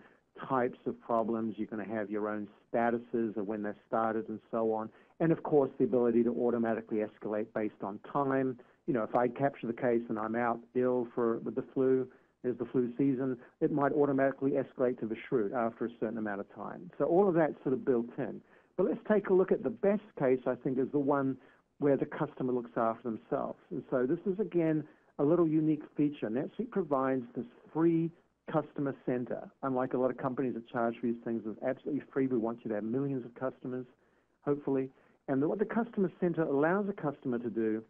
types of problems. You're going to have your own statuses of when they're started and so on. And, of course, the ability to automatically escalate based on time. You know, if I capture the case and I'm out ill for with the flu, is the flu season, it might automatically escalate to Vishrut after a certain amount of time. So all of that's sort of built in. But let's take a look at the best case, I think, is the one where the customer looks after themselves. And so this is, again, a little unique feature. NetSuite provides this free customer center. Unlike a lot of companies that charge for these things, it's absolutely free. We want you to have millions of customers, hopefully. And what the customer center allows a customer to do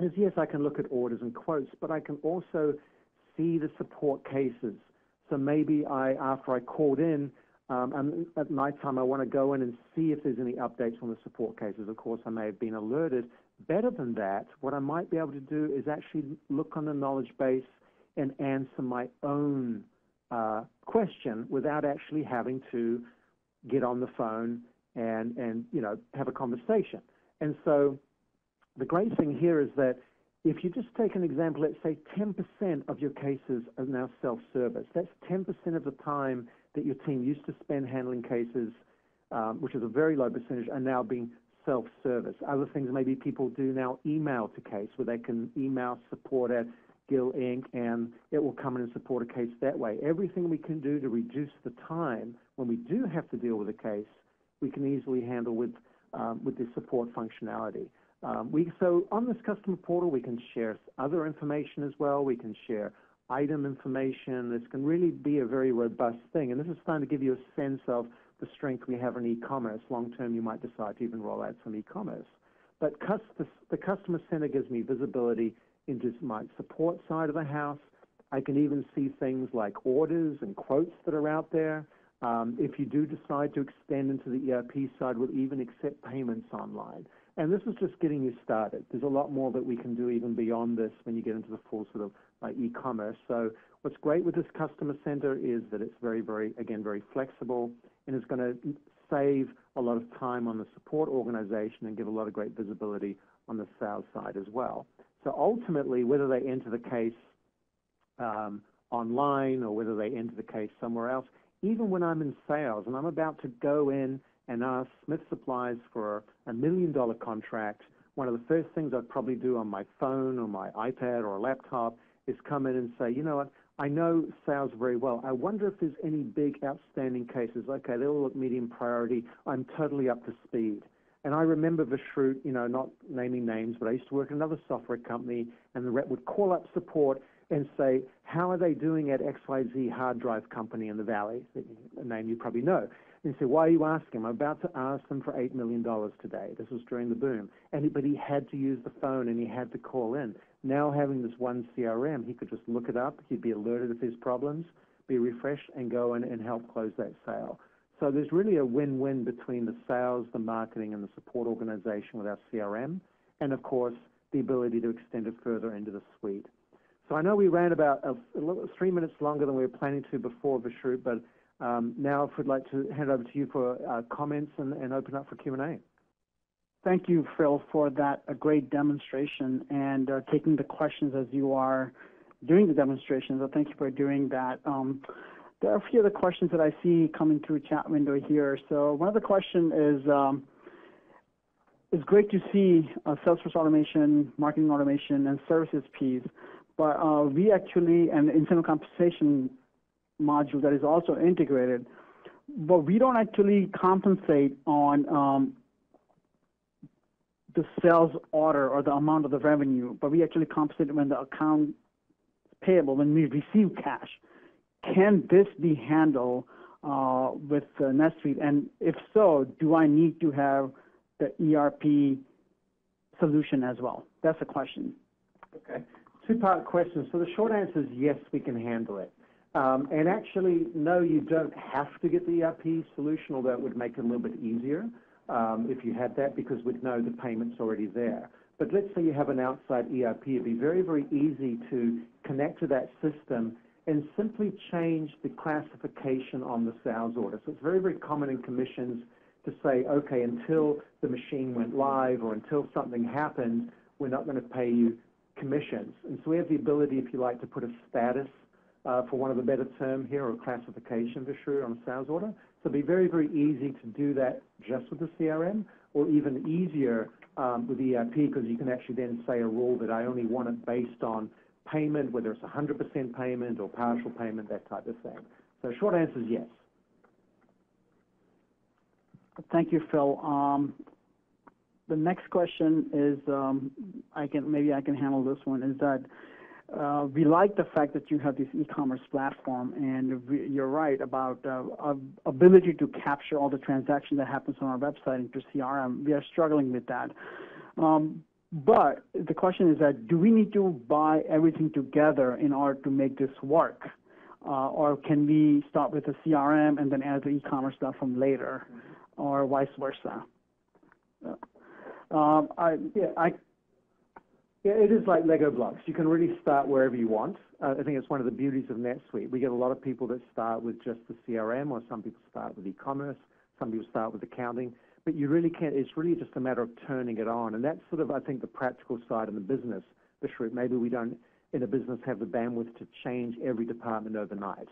is, yes, I can look at orders and quotes, but I can also see the support cases. So maybe I, after I called in, um, and at night time I want to go in and see if there's any updates on the support cases. Of course, I may have been alerted. Better than that, what I might be able to do is actually look on the knowledge base and answer my own uh, question without actually having to get on the phone and, and you know have a conversation. And so the great thing here is that if you just take an example, let's say 10% of your cases are now self-service. That's 10% of the time that your team used to spend handling cases, um, which is a very low percentage, are now being self-service. Other things maybe people do now email to case, where they can email support at Gill Inc., and it will come in and support a case that way. Everything we can do to reduce the time when we do have to deal with a case, we can easily handle with, um, with this support functionality. Um, we, so on this customer portal, we can share other information as well. We can share item information. This can really be a very robust thing. And this is starting to give you a sense of the strength we have in e-commerce. Long term, you might decide to even roll out some e-commerce. But the, the customer center gives me visibility into my support side of the house. I can even see things like orders and quotes that are out there. Um, if you do decide to extend into the ERP side, we'll even accept payments online. And this is just getting you started. There's a lot more that we can do even beyond this when you get into the full sort of uh, e-commerce. So what's great with this customer center is that it's very, very, again, very flexible and it's going to save a lot of time on the support organization and give a lot of great visibility on the sales side as well. So ultimately, whether they enter the case um, online or whether they enter the case somewhere else. Even when I'm in sales and I'm about to go in and ask Smith Supplies for a million dollar contract, one of the first things I'd probably do on my phone or my iPad or a laptop is come in and say, you know what, I know sales very well. I wonder if there's any big outstanding cases. Okay, they all look medium priority. I'm totally up to speed. And I remember Vishrut, you know, not naming names, but I used to work in another software company, and the rep would call up support and say, how are they doing at XYZ hard drive company in the Valley, a name you probably know. And he said, why are you asking? I'm about to ask them for $8 million today. This was during the boom. And but he had to use the phone and he had to call in. Now having this one CRM, he could just look it up. He'd be alerted of his problems, be refreshed, and go in and help close that sale. So there's really a win-win between the sales, the marketing, and the support organization with our CRM, and of course, the ability to extend it further into the suite. So I know we ran about a, a little, three minutes longer than we were planning to before, Vishrut, but now if we'd like to hand over to you for uh, comments and, open up for Q&A. Thank you, Phil, for that a great demonstration and uh, taking the questions as you are doing the demonstration. So thank you for doing that. Um, there are a few other questions that I see coming through chat window here. So one of the question is, um, it's great to see uh, Salesforce automation, marketing automation, and services piece, but we actually, and incentive compensation module that is also integrated, but we don't actually compensate on um, the sales order or the amount of the revenue, but we actually compensate when the account payable, when we receive cash can this be handled uh, with uh, NetSuite? And if so, do I need to have the ERP solution as well? That's the question. Okay. Two-part question. So the short answer is yes, we can handle it. Um, and actually, no, you don't have to get the ERP solution, although it would make it a little bit easier um, if you had that because we'd know the payment's already there. But let's say you have an outside ERP. It'd be very, very easy to connect to that system and simply change the classification on the sales order. So it's very, very common in commissions to say, okay, until the machine went live or until something happened, we're not going to pay you commissions. And so we have the ability, if you like, to put a status, for one of a better term here, or classification for sure on a sales order. So it'd be very, very easy to do that just with the CRM, or even easier um, with the ERP, because you can actually then say a rule that I only want it based on payment, whether it's 100% payment or partial payment, that type of thing. So short answer is yes. Thank you, Phil. Um, the next question is, um, I can maybe I can handle this one. Is that uh, we like the fact that you have this e-commerce platform, and we, you're right about uh, ability to capture all the transactions that happens on our website into CRM. We are struggling with that. Um, but the question is that do we need to buy everything together in order to make this work? Uh, or can we start with a CRM and then add the e-commerce stuff from later, or vice versa? Um, I, yeah, I, yeah, it is like Lego blocks. You can really start wherever you want. Uh, I think it's one of the beauties of NetSuite. We get a lot of people that start with just the CRM, or some people start with e-commerce, some people start with accounting but you really can't. It's really just a matter of turning it on, and that's sort of I think the practical side in the business. Vishrut, maybe we don't in a business have the bandwidth to change every department overnight.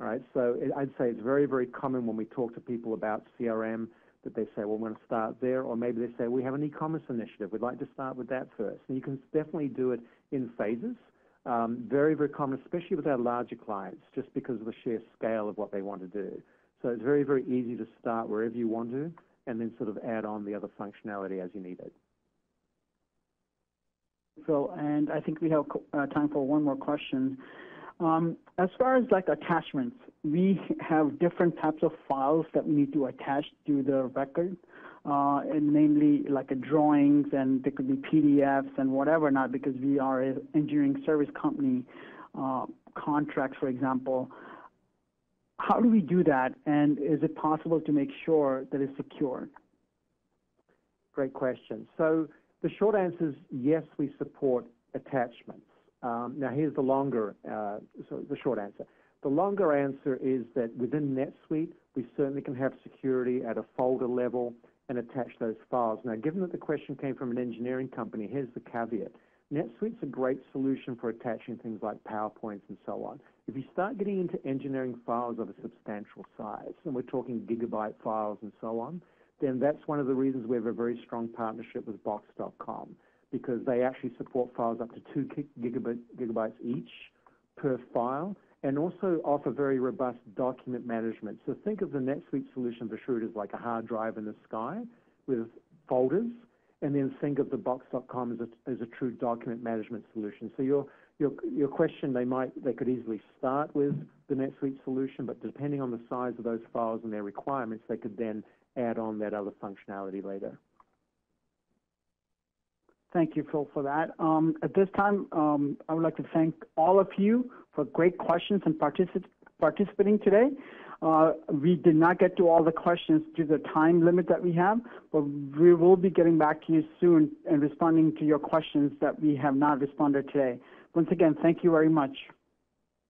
All right, so it, I'd say it's very very common when we talk to people about CRM that they say, well, we're going to start there, or maybe they say we have an e-commerce initiative. We'd like to start with that first, and you can definitely do it in phases. Um, very, very common, especially with our larger clients, just because of the sheer scale of what they want to do. So it's very, very easy to start wherever you want to, and then sort of add on the other functionality as you need it. Phil, and I think we have uh, time for one more question. Um, as far as like attachments, we have different types of files that we need to attach to the record, uh, and namely like a drawings and there could be PDFs and whatever not because we are an engineering service company, uh, contracts, for example. How do we do that, and is it possible to make sure that it's secure? Great question. So the short answer is yes, we support attachments. Um, now here's the longer, uh, so the short answer. The longer answer is that within NetSuite, we certainly can have security at a folder level and attach those files. Now, given that the question came from an engineering company, here's the caveat. NetSuite's a great solution for attaching things like PowerPoints and so on. If you start getting into engineering files of a substantial size, and we're talking gigabyte files and so on, then that's one of the reasons we have a very strong partnership with Box.com because they actually support files up to two gigabit, gigabytes each per file and also offer very robust document management. So think of the NetSuite solution Vishrut as like a hard drive in the sky with folders, and then think of the Box.com as a, as a true document management solution. So your, your, your question, they might, they could easily start with the NetSuite solution, but depending on the size of those files and their requirements, they could then add on that other functionality later. Thank you, Phil, for that. Um, at this time, um, I would like to thank all of you for great questions and particip participating today. Uh, we did not get to all the questions due to the time limit that we have, but we will be getting back to you soon and responding to your questions that we have not responded today. Once again, thank you very much.